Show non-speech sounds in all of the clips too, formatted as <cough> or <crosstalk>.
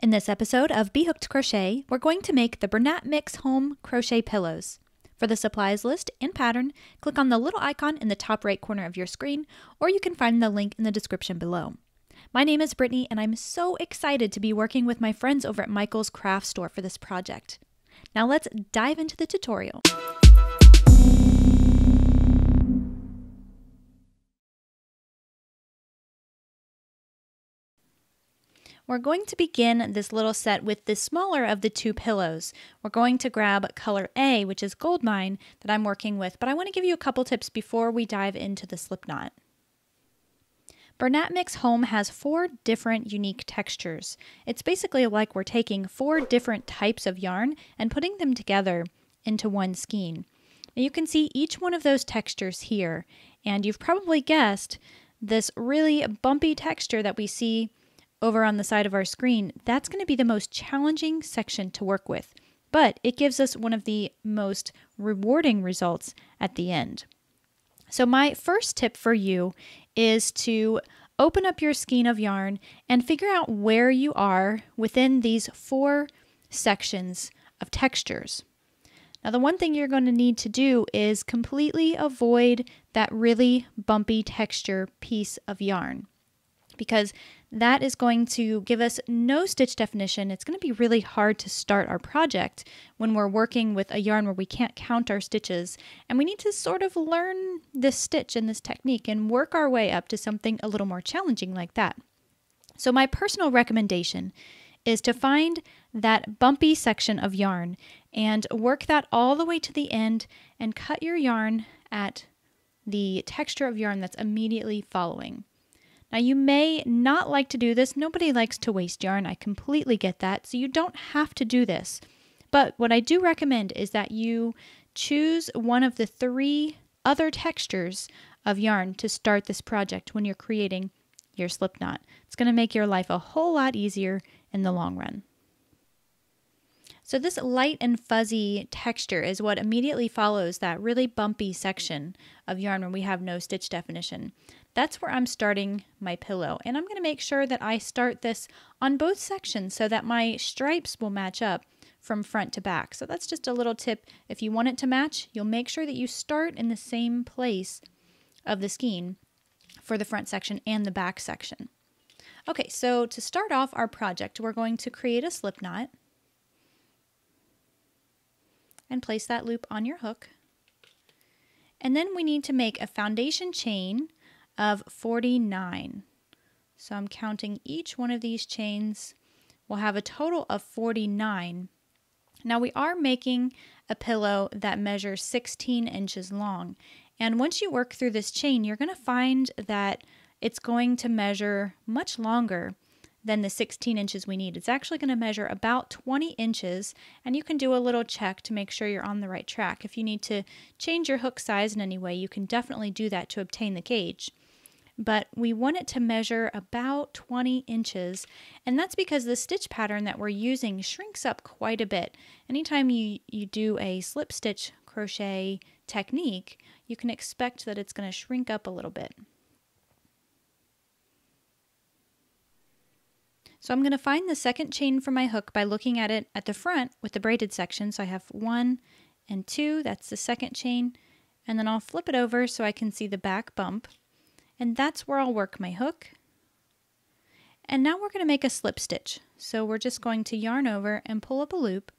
In this episode of B.Hooked Crochet, we're going to make the Bernat Mix Home Crochet Pillows. For the supplies list and pattern, click on the little icon in the top right corner of your screen, or you can find the link in the description below. My name is Brittany, and I'm so excited to be working with my friends over at Michaels Craft Store for this project. Now let's dive into the tutorial. We're going to begin this little set with the smaller of the two pillows. We're going to grab color A, which is Goldmine, that I'm working with, but I want to give you a couple tips before we dive into the slip knot. Bernat Mix Home has four different unique textures. It's basically like we're taking four different types of yarn and putting them together into one skein. Now you can see each one of those textures here, and you've probably guessed this really bumpy texture that we see over on the side of our screen, that's going to be the most challenging section to work with, but it gives us one of the most rewarding results at the end. So my first tip for you is to open up your skein of yarn and figure out where you are within these four sections of textures. Now, the one thing you're going to need to do is completely avoid that really bumpy texture piece of yarn because that is going to give us no stitch definition. It's going to be really hard to start our project when we're working with a yarn where we can't count our stitches. And we need to sort of learn this stitch and this technique and work our way up to something a little more challenging like that. So my personal recommendation is to find that bumpy section of yarn and work that all the way to the end and cut your yarn at the texture of yarn that's immediately following. Now, you may not like to do this. Nobody likes to waste yarn. I completely get that. So, you don't have to do this. But what I do recommend is that you choose one of the three other textures of yarn to start this project when you're creating your slip knot. It's going to make your life a whole lot easier in the long run. So this light and fuzzy texture is what immediately follows that really bumpy section of yarn when we have no stitch definition. That's where I'm starting my pillow. And I'm going to make sure that I start this on both sections so that my stripes will match up from front to back. So that's just a little tip. If you want it to match, you'll make sure that you start in the same place of the skein for the front section and the back section. Okay, so to start off our project, we're going to create a slip knot and place that loop on your hook. And then we need to make a foundation chain of 49. So I'm counting each one of these chains. We'll have a total of 49. Now we are making a pillow that measures 16 inches long. And once you work through this chain, you're going to find that it's going to measure much longer than the 16 inches we need. It's actually going to measure about 20 inches and you can do a little check to make sure you're on the right track. If you need to change your hook size in any way, you can definitely do that to obtain the gauge. But we want it to measure about 20 inches, and that's because the stitch pattern that we're using shrinks up quite a bit. Anytime you, you do a slip stitch crochet technique, you can expect that it's going to shrink up a little bit. So I'm going to find the second chain for my hook by looking at it at the front with the braided section. So I have one and two, that's the second chain. And then I'll flip it over so I can see the back bump. And that's where I'll work my hook. And now we're going to make a slip stitch. So we're just going to yarn over and pull up a loop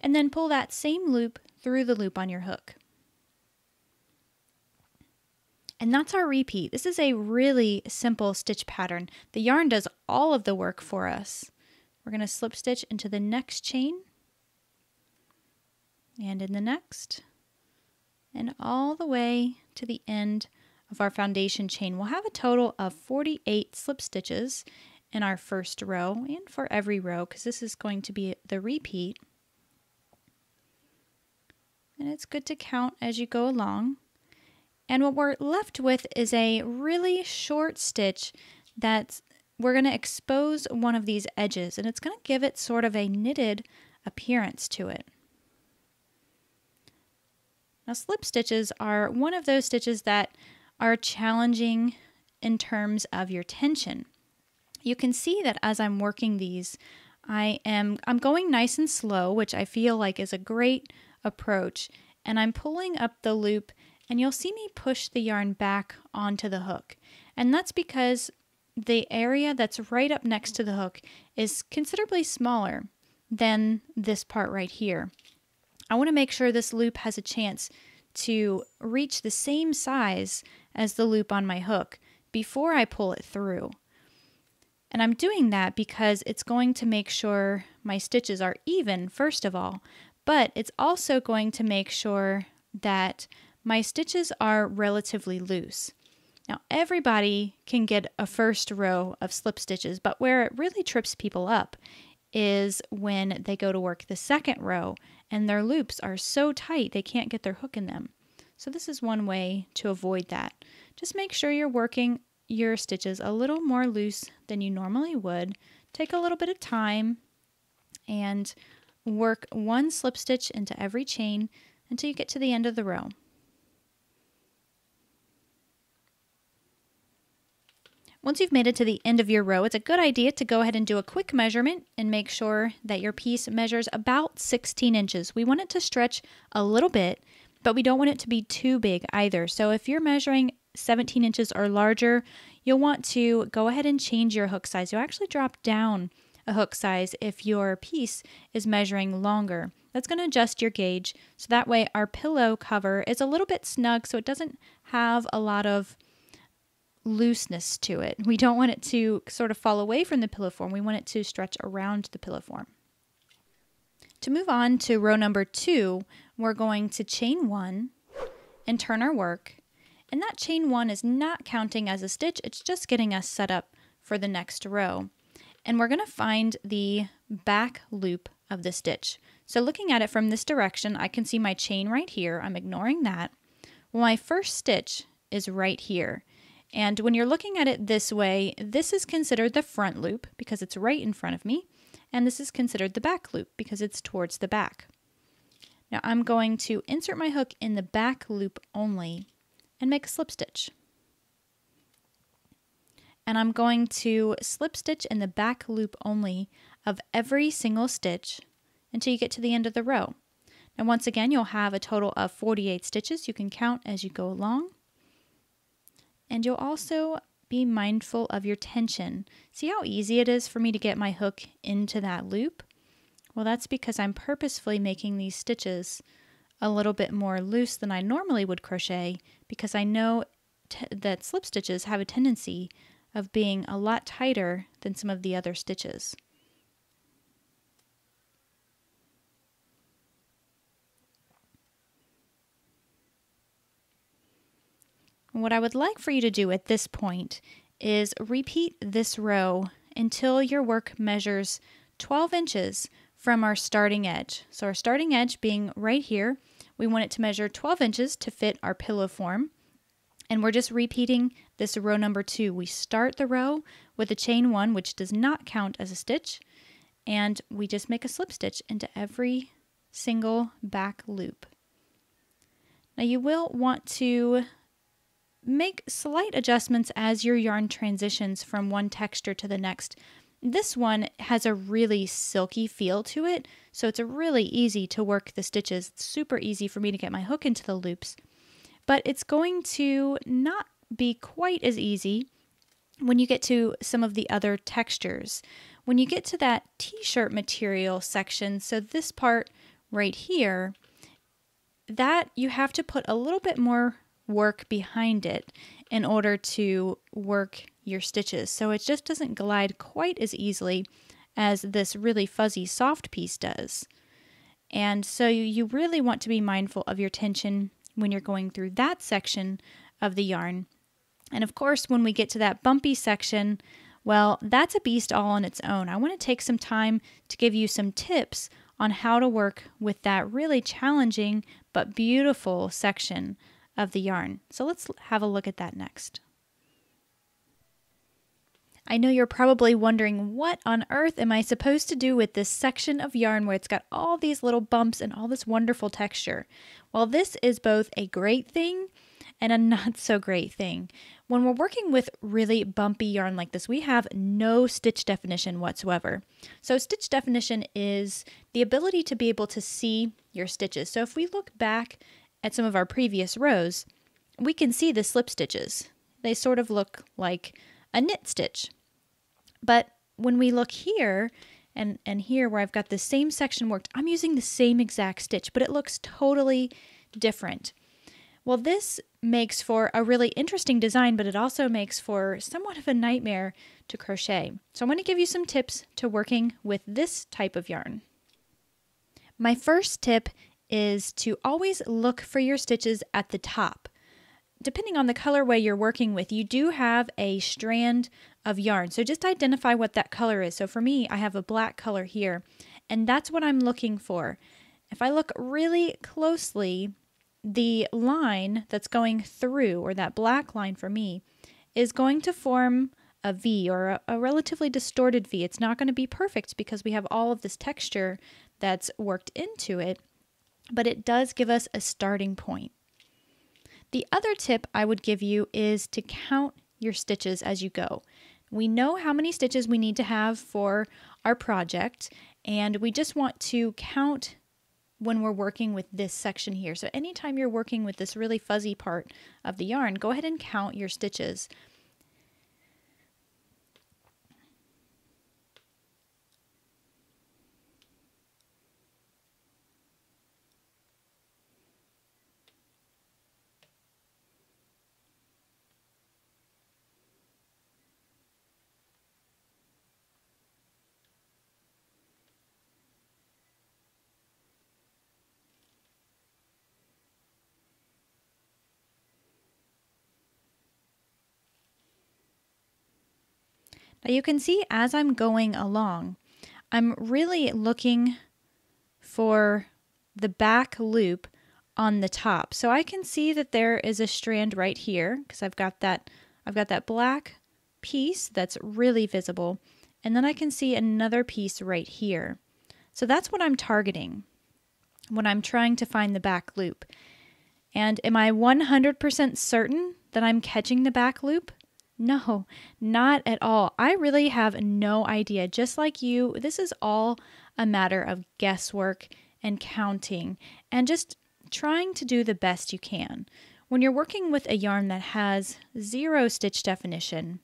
and then pull that same loop through the loop on your hook. And that's our repeat. This is a really simple stitch pattern. The yarn does all of the work for us. We're going to slip stitch into the next chain and in the next and all the way to the end of our foundation chain. We'll have a total of 48 slip stitches in our first row and for every row because this is going to be the repeat. And it's good to count as you go along. And what we're left with is a really short stitch that we're going to expose one of these edges and it's going to give it sort of a knitted appearance to it. Now slip stitches are one of those stitches that are challenging in terms of your tension. You can see that as I'm working these, I am I'm going nice and slow, which I feel like is a great approach, and I'm pulling up the loop and you'll see me push the yarn back onto the hook. And that's because the area that's right up next to the hook is considerably smaller than this part right here. I want to make sure this loop has a chance to reach the same size as the loop on my hook before I pull it through. And I'm doing that because it's going to make sure my stitches are even, first of all, but it's also going to make sure that my stitches are relatively loose. Now, everybody can get a first row of slip stitches, but where it really trips people up is when they go to work the second row and their loops are so tight they can't get their hook in them. So this is one way to avoid that. Just make sure you're working your stitches a little more loose than you normally would. Take a little bit of time and work one slip stitch into every chain until you get to the end of the row. Once you've made it to the end of your row, it's a good idea to go ahead and do a quick measurement and make sure that your piece measures about 16 inches. We want it to stretch a little bit, but we don't want it to be too big either. So if you're measuring 17 inches or larger, you'll want to go ahead and change your hook size. You'll actually drop down a hook size if your piece is measuring longer. That's going to adjust your gauge so that way our pillow cover is a little bit snug so it doesn't have a lot of looseness to it. We don't want it to sort of fall away from the pillow form. We want it to stretch around the pillow form. To move on to row number two, we're going to chain one and turn our work. And that chain one is not counting as a stitch, it's just getting us set up for the next row. And we're going to find the back loop of the stitch. So looking at it from this direction, I can see my chain right here. I'm ignoring that. My first stitch is right here. And when you're looking at it this way, this is considered the front loop because it's right in front of me. And this is considered the back loop because it's towards the back. Now I'm going to insert my hook in the back loop only and make a slip stitch. And I'm going to slip stitch in the back loop only of every single stitch until you get to the end of the row. And once again, you'll have a total of 48 stitches. You can count as you go along. And you'll also be mindful of your tension. See how easy it is for me to get my hook into that loop? Well, that's because I'm purposefully making these stitches a little bit more loose than I normally would crochet because I know that slip stitches have a tendency of being a lot tighter than some of the other stitches. What I would like for you to do at this point is repeat this row until your work measures 12 inches from our starting edge. So our starting edge being right here, we want it to measure 12 inches to fit our pillow form. And we're just repeating this row number two. We start the row with a chain one, which does not count as a stitch, and we just make a slip stitch into every single back loop. Now you will want to Make slight adjustments as your yarn transitions from one texture to the next. This one has a really silky feel to it, so it's really easy to work the stitches. It's super easy for me to get my hook into the loops, but it's going to not be quite as easy when you get to some of the other textures. When you get to that t-shirt material section, so this part right here, that you have to put a little bit more work behind it in order to work your stitches. So it just doesn't glide quite as easily as this really fuzzy soft piece does. And so you really want to be mindful of your tension when you're going through that section of the yarn. And of course, when we get to that bumpy section, well, that's a beast all on its own. I want to take some time to give you some tips on how to work with that really challenging but beautiful section of the yarn. So let's have a look at that next. I know you're probably wondering what on earth am I supposed to do with this section of yarn where it's got all these little bumps and all this wonderful texture? Well, this is both a great thing and a <laughs> not so great thing. When we're working with really bumpy yarn like this, we have no stitch definition whatsoever. So stitch definition is the ability to be able to see your stitches. So if we look back at some of our previous rows, we can see the slip stitches. They sort of look like a knit stitch. But when we look here, and, and here where I've got the same section worked, I'm using the same exact stitch, but it looks totally different. Well, this makes for a really interesting design, but it also makes for somewhat of a nightmare to crochet. So I'm going to give you some tips to working with this type of yarn. My first tip is to always look for your stitches at the top. Depending on the colorway you're working with, you do have a strand of yarn. So just identify what that color is. So for me, I have a black color here, and that's what I'm looking for. If I look really closely, the line that's going through, or that black line for me, is going to form a V or a, a relatively distorted V. It's not going to be perfect because we have all of this texture that's worked into it, but it does give us a starting point. The other tip I would give you is to count your stitches as you go. We know how many stitches we need to have for our project, and we just want to count when we're working with this section here. So anytime you're working with this really fuzzy part of the yarn, go ahead and count your stitches. You can see as I'm going along, I'm really looking for the back loop on the top. So I can see that there is a strand right here because I've got that I've got that black piece that's really visible. And then I can see another piece right here. So that's what I'm targeting when I'm trying to find the back loop. And am I 100% certain that I'm catching the back loop? No, not at all. I really have no idea. Just like you, this is all a matter of guesswork and counting and just trying to do the best you can. When you're working with a yarn that has zero stitch definition,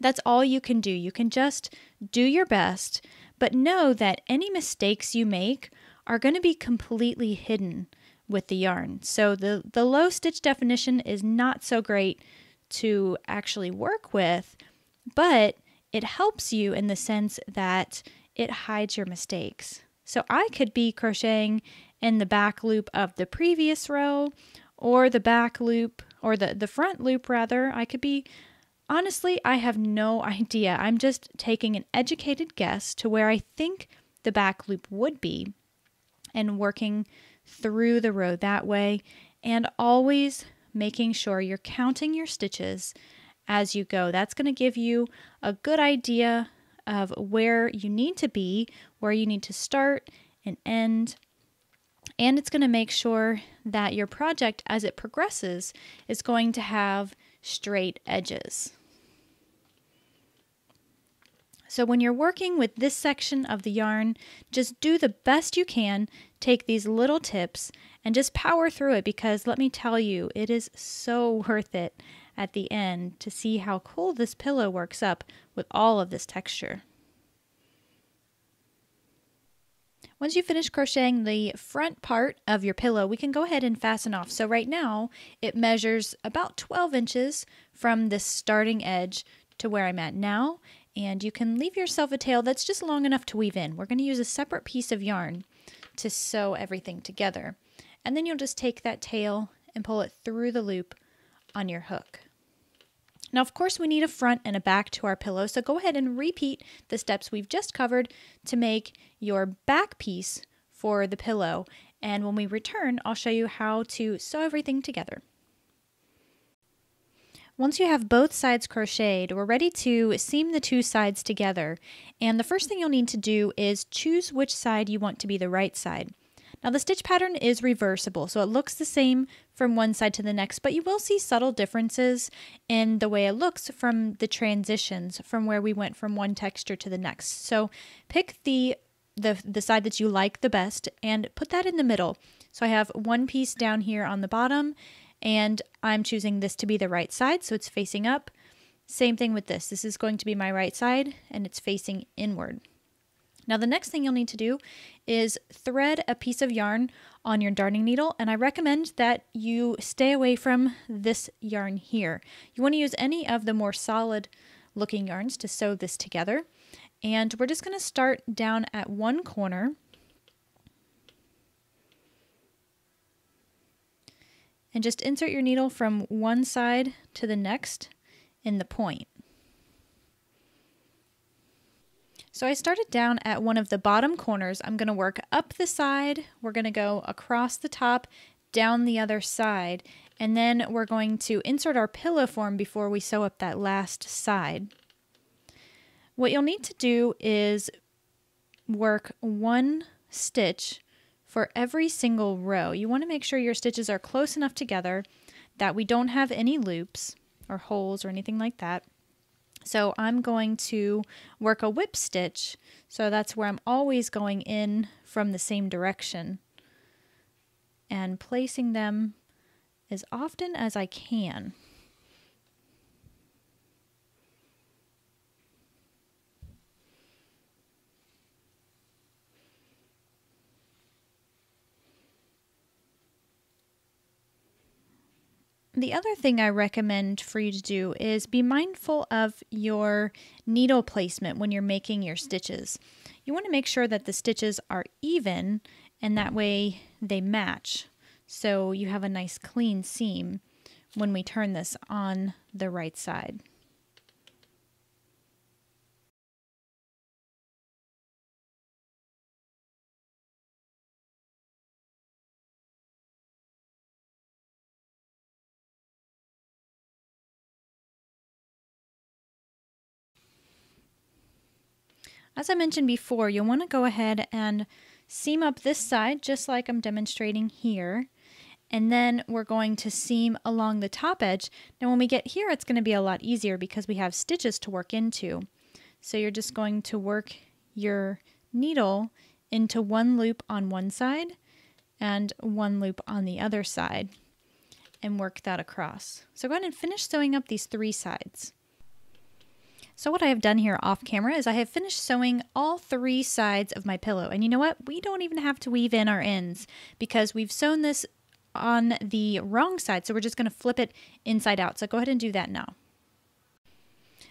that's all you can do. You can just do your best, but know that any mistakes you make are going to be completely hidden with the yarn. So the, the low stitch definition is not so great to actually work with, but it helps you in the sense that it hides your mistakes. So I could be crocheting in the back loop of the previous row or the back loop or the, the front loop rather. I could be honestly, I have no <laughs> idea. I'm just taking an educated guess to where I think the back loop would be and working through the row that way and always making sure you're counting your stitches as you go. That's going to give you a good idea of where you need to be, where you need to start and end. And it's going to make sure that your project, as it progresses, is going to have straight edges. So when you're working with this section of the yarn, just do the best you can, take these little tips, and just power through it because let me tell you, it is so <laughs> worth it at the end to see how cool this pillow works up with all of this texture. Once you finish crocheting the front part of your pillow, we can go ahead and fasten off. So right now, it measures about 12 inches from this starting edge to where I'm at now, and you can leave yourself a tail that's just long enough to weave in. We're going to use a separate piece of yarn to sew everything together. And then you'll just take that tail and pull it through the loop on your hook. Now, of course, we need a front and a back to our pillow, so go ahead and repeat the steps we've just covered to make your back piece for the pillow. And when we return, I'll show you how to sew everything together. Once you have both sides crocheted, we're ready to seam the two sides together. And the first thing you'll need to do is choose which side you want to be the right side. Now the stitch pattern is reversible, so it looks the same from one side to the next, but you will see subtle differences in the way it looks from the transitions from where we went from one texture to the next. So pick the the, the side that you like the best and put that in the middle. So I have one piece down here on the bottom and I'm choosing this to be the right side, so it's facing up. Same thing with this. This is going to be my right side and it's facing inward. Now the next thing you'll need to do is thread a piece of yarn on your darning needle and I recommend that you stay away from this yarn here. You want to use any of the more solid looking yarns to sew this together. And we're just going to start down at one corner and just insert your needle from one side to the next in the point. So I started down at one of the bottom corners. I'm going to work up the side. We're going to go across the top, down the other side, and then we're going to insert our pillow form before we sew up that last side. What you'll need to do is work one stitch for every single row. You want to make sure your stitches are close enough together that we don't have any loops or holes or anything like that. So I'm going to work a whip stitch. So that's where I'm always going in from the same direction and placing them as often as I can. The other thing I recommend for you to do is be mindful of your needle placement when you're making your stitches. You want to make sure that the stitches are even and that way they match so you have a nice clean seam when we turn this on the right side. As I mentioned before, you'll want to go ahead and seam up this side just like I'm demonstrating here. And then we're going to seam along the top edge. Now when we get here, it's going to be a lot easier because we have stitches to work into. So you're just going to work your needle into one loop on one side and one loop on the other side and work that across. So go ahead and finish sewing up these three sides. So what I have done here off camera is I have finished sewing all three sides of my pillow. And you know what? We don't even have to weave in our ends because we've sewn this on the wrong side. So we're just going to flip it inside out. So go ahead and do that now.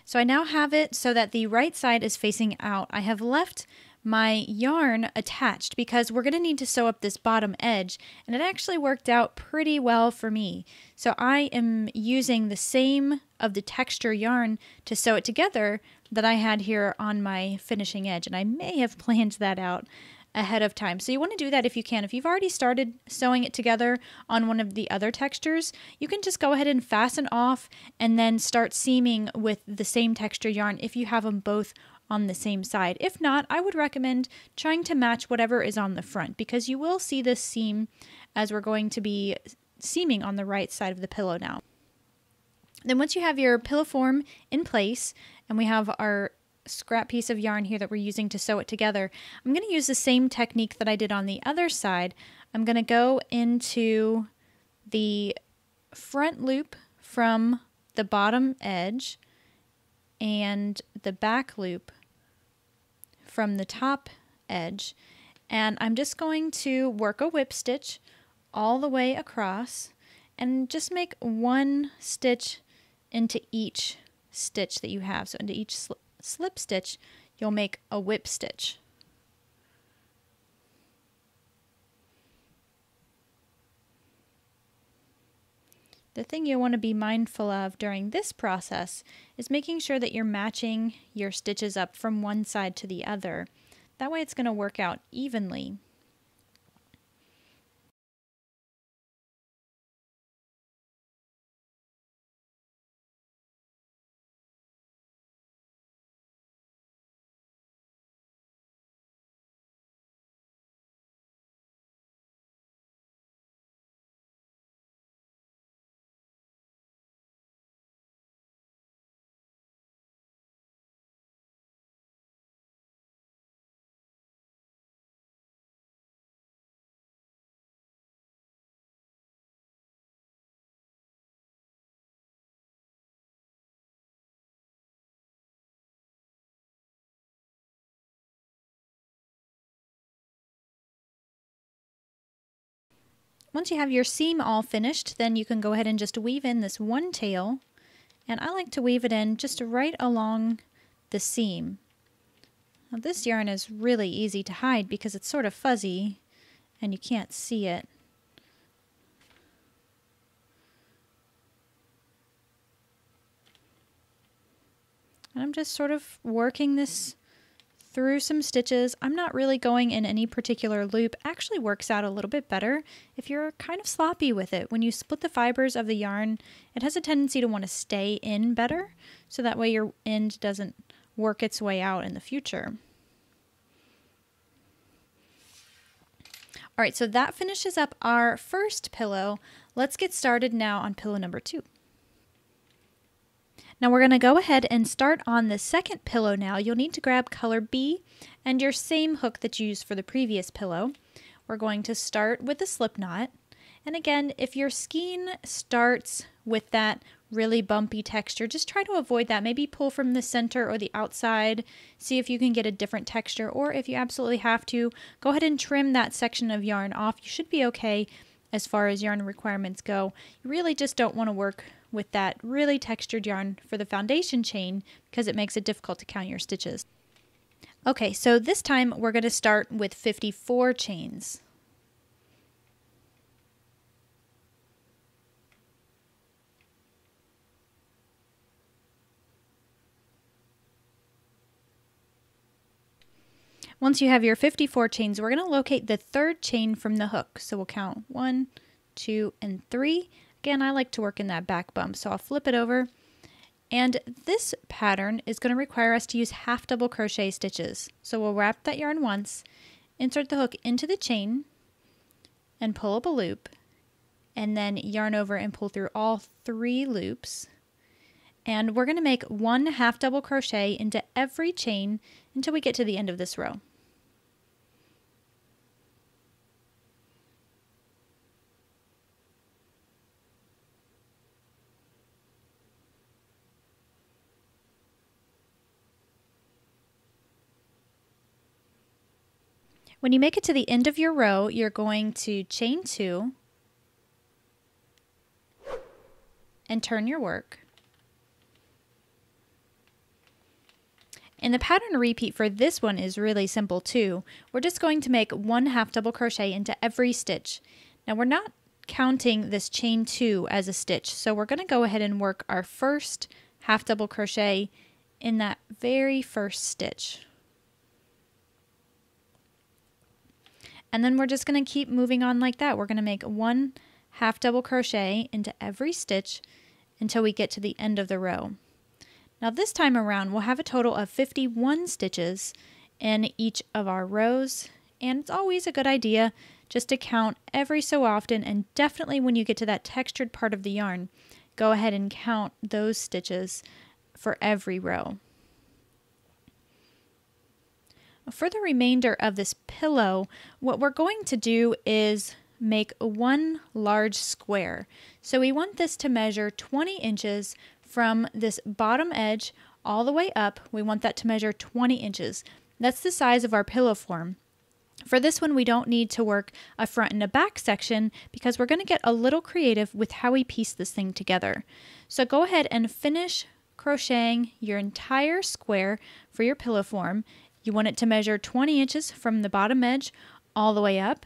So I now have it so that the right side is facing out. I have left my yarn attached because we're going to need to sew up this bottom edge and it actually worked out pretty well for me. So I am using the same of the texture yarn to sew it together that I had here on my finishing edge and I may have <laughs> planned that out ahead of time. So you want to do that if you can. If you've already started sewing it together on one of the other textures, you can just go ahead and fasten off and then start seaming with the same texture yarn if you have them both on the same side. If not, I would recommend trying to match whatever is on the front because you will see this seam as we're going to be seaming on the right side of the pillow now. Then once you have your pillow form in place and we have our scrap piece of yarn here that we're using to sew it together, I'm going to use the same technique that I did on the other side. I'm going to go into the front loop from the bottom edge and the back loop from the top edge and I'm just going to work a whip stitch all the way across and just make one stitch into each stitch that you have. So into each sl slip stitch, you'll make a whip stitch. The thing you want to be mindful of during this process is making sure that you're matching your stitches up from one side to the other. That way it's going to work out evenly. Once you have your seam all finished, then you can go ahead and just weave in this one tail. And I like to weave it in just right along the seam. Now this yarn is really easy to hide because it's sort of fuzzy and you can't see it. And I'm just sort of working this through some stitches. I'm not really going in any particular loop. Actually works out a little bit better if you're kind of sloppy with it. When you split the fibers of the yarn, it has a tendency to want to stay in better, so that way your end doesn't work its way out in the future. All right, so that finishes up our first pillow. Let's get started now on pillow number two. Now we're going to go ahead and start on the second pillow now. You'll need to grab color B and your same hook that you used for the previous pillow. We're going to start with a slip knot. And again, if your skein starts with that really bumpy texture, just try to avoid that. Maybe pull from the center or the outside, see if you can get a different texture, or if you absolutely have to, go ahead and trim that section of yarn off. You should be okay as far as yarn requirements go. You really just don't want to work with that really textured yarn for the foundation chain because it makes it difficult to count your stitches. Okay, so this time we're going to start with 54 chains. Once you have your 54 chains, we're going to locate the third chain from the hook. So we'll count one, two, and three. Again, I like to work in that back bump, so I'll flip it over. And this pattern is going to require us to use half double crochet stitches. So we'll wrap that yarn once, insert the hook into the chain, and pull up a loop, and then yarn over and pull through all three loops. And we're going to make one half double crochet into every chain until we get to the end of this row. When you make it to the end of your row, you're going to chain two and turn your work. And the pattern repeat for this one is really simple too. We're just going to make one half double crochet into every stitch. Now we're not counting this chain two as a stitch, so we're going to go ahead and work our first half double crochet in that very first stitch. And then we're just going to keep moving on like that. We're going to make one half double crochet into every stitch until we get to the end of the row. Now this time around we'll have a total of 51 stitches in each of our rows and it's always a good idea just to count every so often and definitely when you get to that textured part of the yarn go ahead and count those stitches for every row. For the remainder of this pillow, what we're going to do is make one large square. So we want this to measure 20 inches from this bottom edge all the way up. We want that to measure 20 inches. That's the size of our pillow form. For this one, we don't need to work a front and a back section because we're going to get a little creative with how we piece this thing together. So go ahead and finish crocheting your entire square for your pillow form you want it to measure 20 inches from the bottom edge all the way up.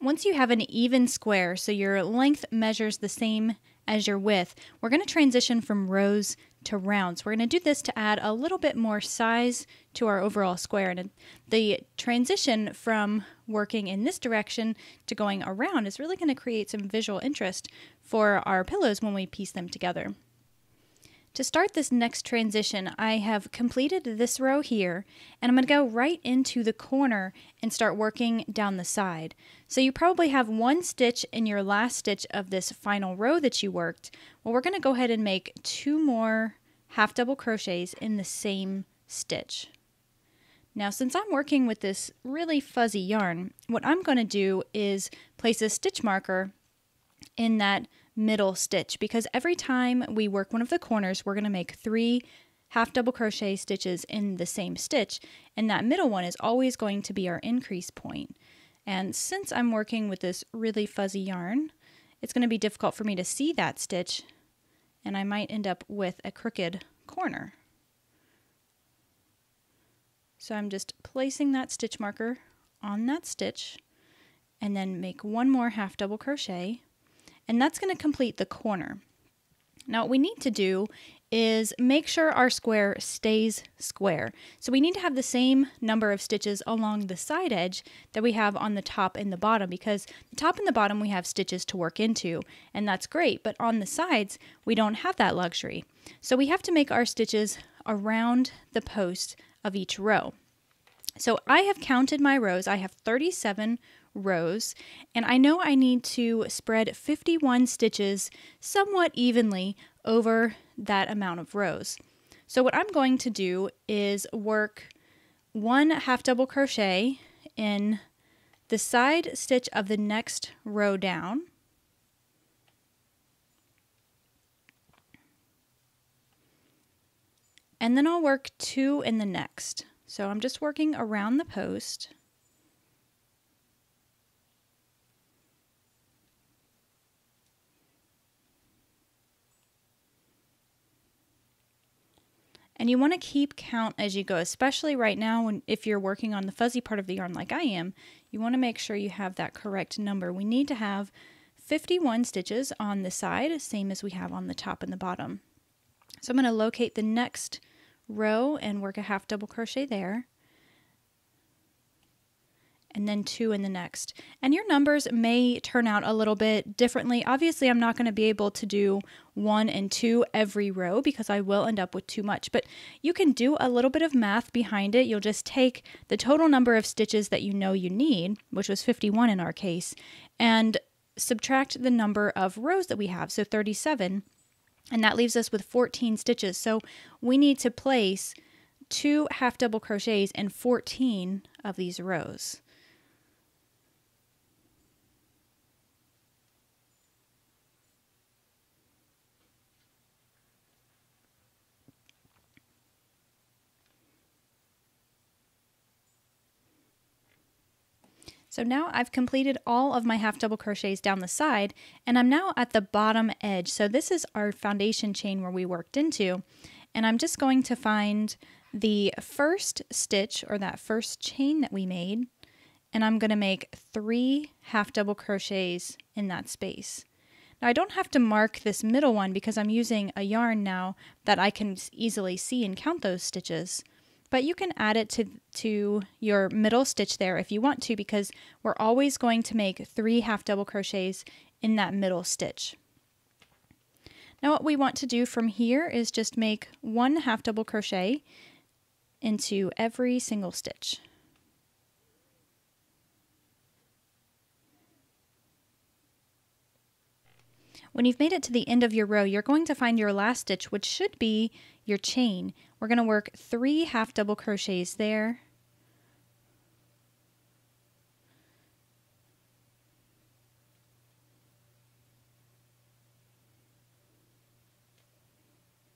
Once you have an even square, so your length measures the same as your width, we're going to transition from rows to rounds. We're going to do this to add a little bit more size to our overall square. And the transition from working in this direction to going around is really going to create some visual interest for our pillows when we piece them together. To start this next transition, I have completed this row here, and I'm going to go right into the corner and start working down the side. So you probably have one stitch in your last stitch of this final row that you worked. Well, we're going to go ahead and make two more half double crochets in the same stitch. Now, since I'm working with this really fuzzy yarn, what I'm going to do is place a stitch marker in that middle stitch because every time we work one of the corners, we're going to make three half double crochet stitches in the same stitch, and that middle one is always going to be our increase point. And since I'm working with this really fuzzy yarn, it's going to be difficult for me to see that stitch and I might end up with a crooked corner. So I'm just placing that stitch marker on that stitch and then make one more half double crochet and that's going to complete the corner. Now what we need to do is make sure our square stays square. So we need to have the same number of stitches along the side edge that we have on the top and the bottom because the top and the bottom we have stitches to work into and that's great but on the sides we don't have that luxury. So we have to make our stitches around the post of each row. So I have counted my rows. I have 37 rows and I know I need to spread 51 stitches somewhat evenly over that amount of rows. So what I'm going to do is work one half double crochet in the side stitch of the next row down. And then I'll work two in the next. So I'm just working around the post. And you want to keep count as you go, especially right now when if you're working on the fuzzy part of the yarn like I am, you want to make sure you have that correct number. We need to have 51 stitches on the side, same as we have on the top and the bottom. So I'm going to locate the next row and work a half double crochet there and then two in the next. And your numbers may turn out a little bit differently. Obviously, I'm not going to be able to do one and two every row because I will end up with too much, but you can do a little bit of math behind it. You'll just take the total number of stitches that you know you need, which was 51 in our case, and subtract the number of rows that we have, so 37, and that leaves us with 14 stitches. So we need to place two half double crochets in 14 of these rows. So now I've completed all of my half double crochets down the side and I'm now at the bottom edge. So this is our foundation chain where we worked into and I'm just going to find the first stitch or that first chain that we made and I'm going to make three half double crochets in that space. Now I don't have to mark this middle one because I'm using a yarn now that I can easily see and count those stitches but you can add it to, to your middle stitch there if you want to because we're always going to make three half double crochets in that middle stitch. Now what we want to do from here is just make one half double crochet into every single stitch. When you've made it to the end of your row, you're going to find your last stitch, which should be your chain. We're going to work three half double crochets there.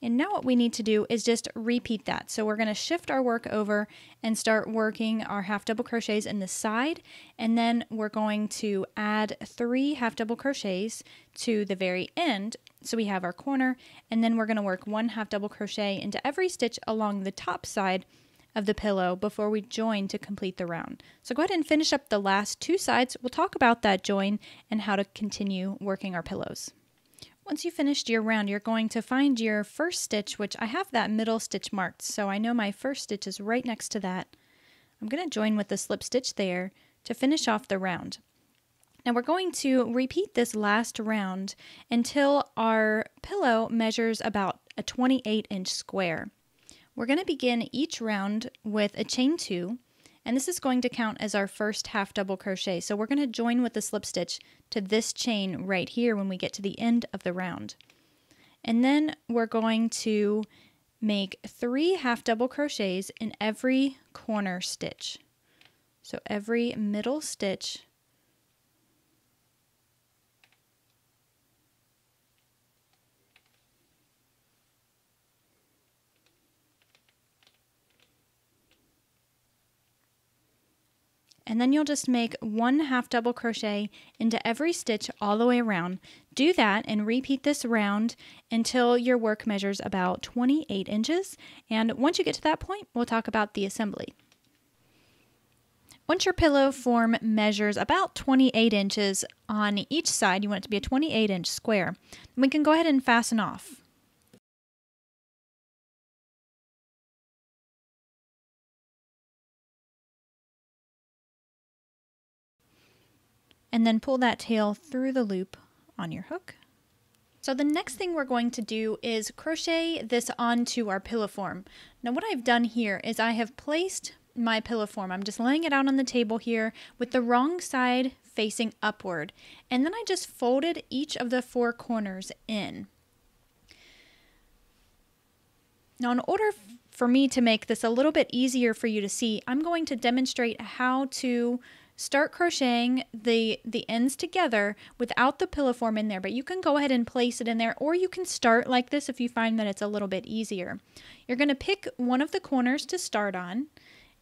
And now what we need to do is just repeat that. So we're going to shift our work over and start working our half double crochets in the side. And then we're going to add three half double crochets to the very end. So we have our corner and then we're going to work one half double crochet into every stitch along the top side of the pillow before we join to complete the round. So go ahead and finish up the last two sides. We'll talk about that join and how to continue working our pillows. Once you finished your round, you're going to find your first stitch, which I have that middle stitch marked, so I know my first stitch is right next to that. I'm going to join with the slip stitch there to finish off the round. Now we're going to repeat this last round until our pillow measures about a 28 inch square. We're going to begin each round with a chain two and this is going to count as our first half double crochet. So we're going to join with the slip stitch to this chain right here when we get to the end of the round. And then we're going to make three half double crochets in every corner stitch. So every middle stitch and then you'll just make one half double crochet into every stitch all the way around. Do that and repeat this round until your work measures about 28 inches. And once you get to that point, we'll talk about the assembly. Once your pillow form measures about 28 inches on each side, you want it to be a 28 inch square, we can go ahead and fasten off. And then pull that tail through the loop on your hook. So the next thing we're going to do is crochet this onto our pillow form. Now what I've done here is I have placed my pillow form. I'm just laying it out on the table here with the wrong side facing upward. And then I just folded each of the four corners in. Now in order for me to make this a little bit easier for you to see, I'm going to demonstrate how to start crocheting the the ends together without the pillow form in there but you can go ahead and place it in there or you can start like this if you find that it's a little bit easier. You're going to pick one of the corners to start on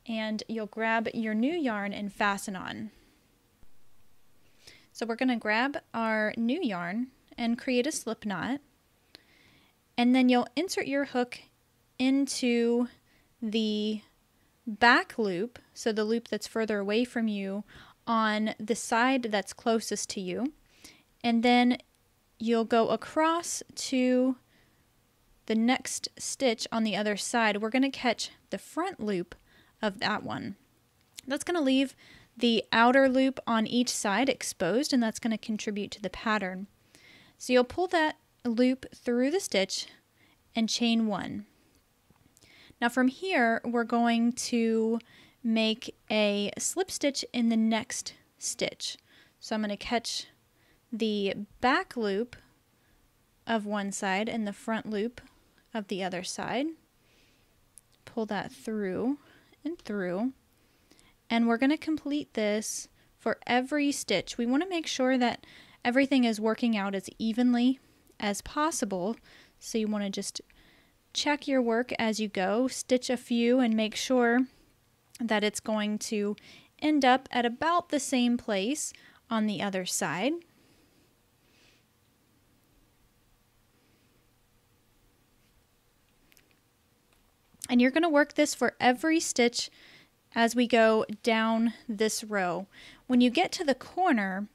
and you'll grab your new yarn and fasten on. So we're going to grab our new yarn and create a slip knot and then you'll insert your hook into the back loop, so the loop that's further away from you, on the side that's closest to you. And then you'll go across to the next stitch on the other side. We're going to catch the front loop of that one. That's going to leave the outer loop on each side exposed and that's going to contribute to the pattern. So you'll pull that loop through the stitch and chain one. Now from here, we're going to make a slip stitch in the next stitch. So I'm going to catch the back loop of one side and the front loop of the other side. Pull that through and through. And we're going to complete this for every stitch. We want to make sure that everything is working out as evenly as possible. So you want to just check your work as you go, stitch a few, and make sure that it's going to end up at about the same place on the other side. And you're going to work this for every stitch as we go down this row. When you get to the corner,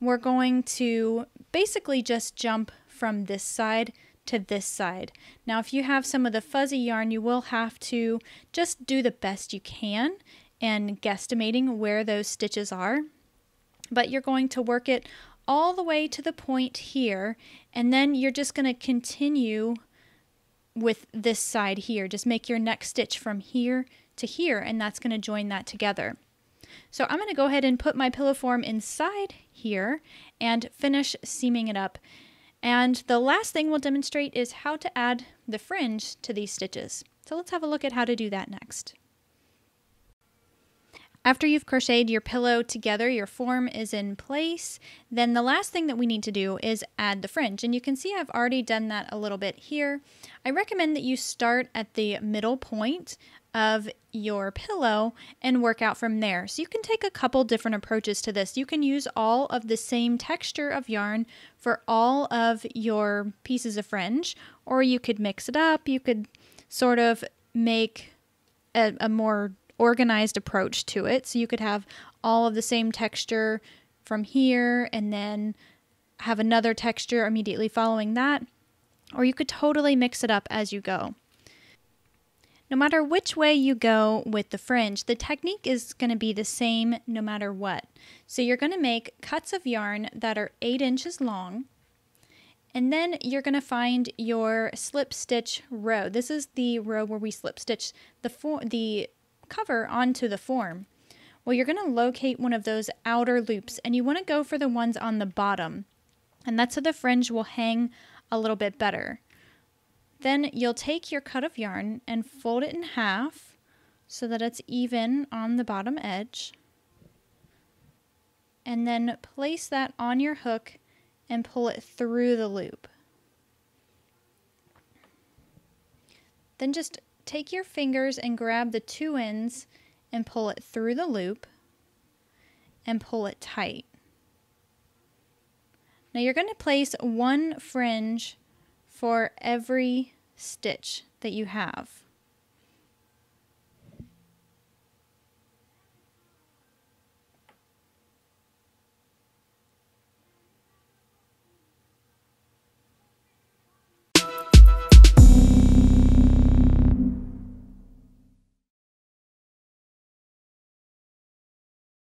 we're going to basically just jump from this side to this side. Now if you have some of the fuzzy yarn you will have to just do the best you can and guesstimating where those stitches are. But you're going to work it all the way to the point here and then you're just going to continue with this side here. Just make your next stitch from here to here and that's going to join that together. So I'm going to go ahead and put my pillow form inside here and finish seaming it up. And the last thing we'll demonstrate is how to add the fringe to these stitches. So let's have a look at how to do that next. After you've crocheted your pillow together, your form is in place, then the last thing that we need to do is add the fringe. And you can see I've already done that a little bit here. I recommend that you start at the middle point of your pillow and work out from there. So you can take a couple different approaches to this. You can use all of the same texture of yarn for all of your pieces of fringe, or you could mix it up. You could sort of make a, a more organized approach to it. So you could have all of the same texture from here and then have another texture immediately following that. Or you could totally mix it up as you go. No matter which way you go with the fringe, the technique is going to be the same no matter what. So you're going to make cuts of yarn that are 8 inches long, and then you're going to find your slip stitch row. This is the row where we slip stitch the, the cover onto the form. Well, you're going to locate one of those outer loops, and you want to go for the ones on the bottom. And that's so the fringe will hang a little bit better. Then you'll take your cut of yarn and fold it in half so that it's even on the bottom edge. And then place that on your hook and pull it through the loop. Then just take your fingers and grab the two ends and pull it through the loop. and pull it tight. Now you're going to place one fringe for every stitch that you have.